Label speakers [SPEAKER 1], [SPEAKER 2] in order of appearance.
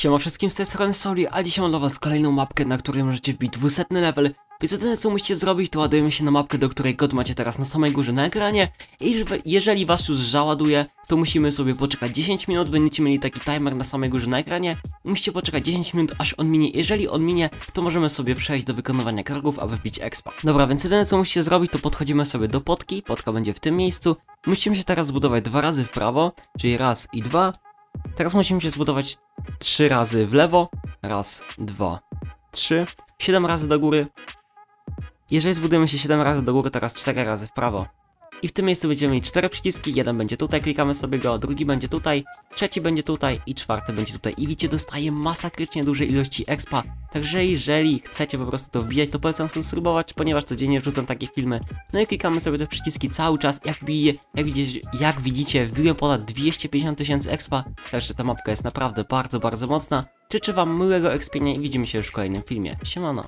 [SPEAKER 1] Siema wszystkim z tej strony Soli, a dzisiaj mam dla was kolejną mapkę, na której możecie wbić 200 level. Więc jedyne co musicie zrobić, to ładujemy się na mapkę, do której kod macie teraz na samej górze na ekranie. I że- jeżeli was już załaduje, to musimy sobie poczekać 10 minut, będziecie mieli taki timer na samej górze na ekranie. Musicie poczekać 10 minut, aż on minie. Jeżeli on minie, to możemy sobie przejść do wykonywania kroków, aby wbić expa. Dobra, więc jedyne co musicie zrobić, to podchodzimy sobie do potki, potka będzie w tym miejscu. Musimy się teraz zbudować dwa razy w prawo, czyli raz i dwa. Teraz musimy się zbudować trzy razy w lewo. Raz, dwa, trzy. Siedem razy do góry. Jeżeli zbudujemy się 7 razy do góry, teraz 4 razy w prawo. I w tym miejscu będziemy mieli 4 przyciski, jeden będzie tutaj, klikamy sobie go, drugi będzie tutaj, trzeci będzie tutaj i czwarty będzie tutaj. I widzicie, dostaje masakrycznie duże ilości expa. Także jeżeli chcecie po prostu to wbijać, to polecam subskrybować, ponieważ codziennie wrzucam takie filmy. No i klikamy sobie te przyciski cały czas, jak bije, jak widzicie, jak widzicie wbiłem ponad 250 tysięcy expa, także ta mapka jest naprawdę bardzo, bardzo mocna. Życzę wam miłego expienia i widzimy się już w kolejnym filmie. Siemano.